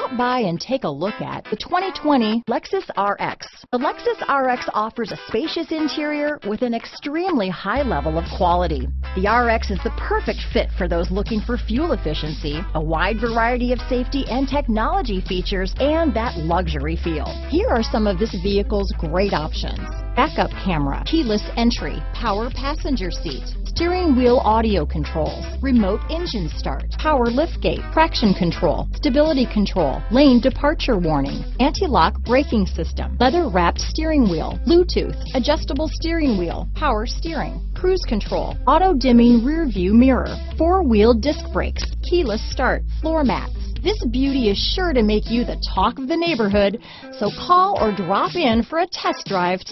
Stop by and take a look at the 2020 Lexus RX. The Lexus RX offers a spacious interior with an extremely high level of quality. The RX is the perfect fit for those looking for fuel efficiency, a wide variety of safety and technology features, and that luxury feel. Here are some of this vehicle's great options. Backup camera, keyless entry, power passenger seat, steering wheel audio controls, remote engine start, power liftgate, traction control, stability control, lane departure warning, anti-lock braking system, leather wrapped steering wheel, Bluetooth, adjustable steering wheel, power steering, cruise control, auto dimming rear view mirror, four wheel disc brakes, keyless start, floor mats. This beauty is sure to make you the talk of the neighborhood, so call or drop in for a test drive today.